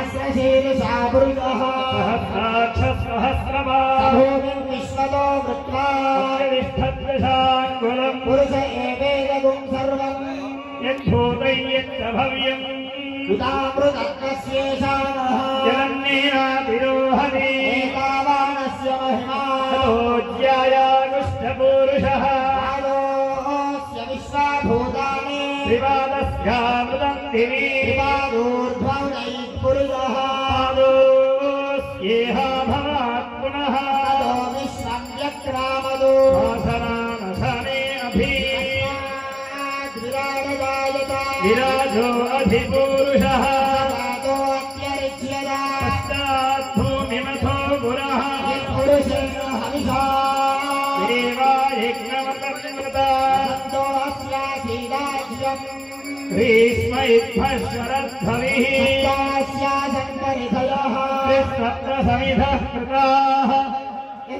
सहस्रशीर्षा पुरुषः सहस्राक्षसहस्रमा भूमिर्विश्वतो कृत्वा तिष्ठद्दशाङ्गुलम् पुरुष एवेदगुं सर्वम्। यद्भूतै यच्च भव्यम् उदामृतत्वस्येषामः जगन्नेनातिरोहति एतावानस्य महिमा। ततोज्यायानुष्ठपूरुषः विश्वाभूतानि। विवादस्यामृतम् दिवि विवादोर्ध्वौनैः विराजो अधिपूरुषः। सन्तास्यासन्तरिधयः सप्तसमिधः कृताः।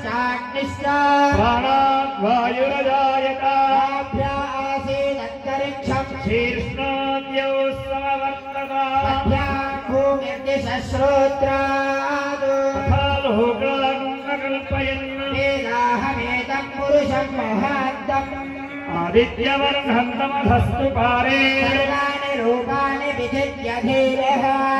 आदिन्द्रश्चाग्निश्च प्राणात् वायुरजायत ताभ्या आसीदन्तरिक्षम् शीर्ष्णाद्यौ वेदाहमेतम् पुरुषम् महान्तम् आदित्यवर्णन्तमधस्तु पारे। रूपाणि विजित्यधीरः नामानि